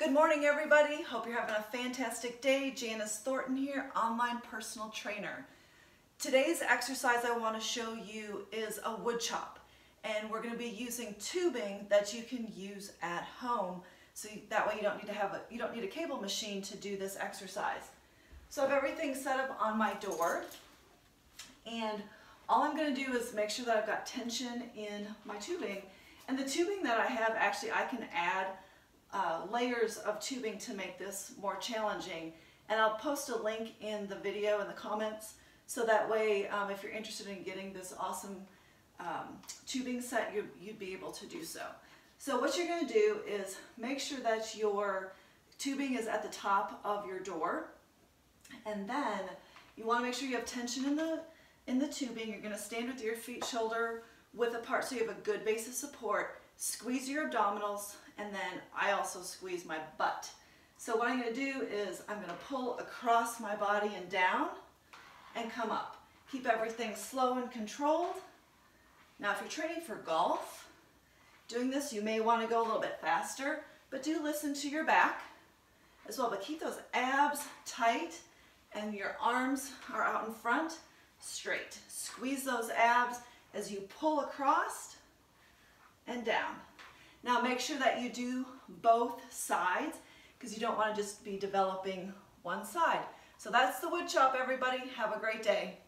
Good morning, everybody. Hope you're having a fantastic day. Janis Thornton here, online personal trainer. Today's exercise I want to show you is a wood chop, and we're going to be using tubing that you can use at home. So that way you don't need to have a you don't need a cable machine to do this exercise. So I have everything set up on my door, and all I'm going to do is make sure that I've got tension in my tubing. And the tubing that I have, actually, I can add uh, layers of tubing to make this more challenging. And I'll post a link in the video in the comments so that way um, if you're interested in getting this awesome um, tubing set, you, you'd be able to do so. So what you're going to do is make sure that your tubing is at the top of your door and then you want to make sure you have tension in the in the tubing. You're going to stand with your feet shoulder width apart so you have a good base of support. Squeeze your abdominals and then I also squeeze my butt. So what I'm going to do is I'm going to pull across my body and down and come up. Keep everything slow and controlled. Now if you're training for golf, doing this you may want to go a little bit faster, but do listen to your back as well. But keep those abs tight and your arms are out in front, straight. Squeeze those abs as you pull across and down. Now make sure that you do both sides because you don't want to just be developing one side. So that's the wood chop, everybody. Have a great day.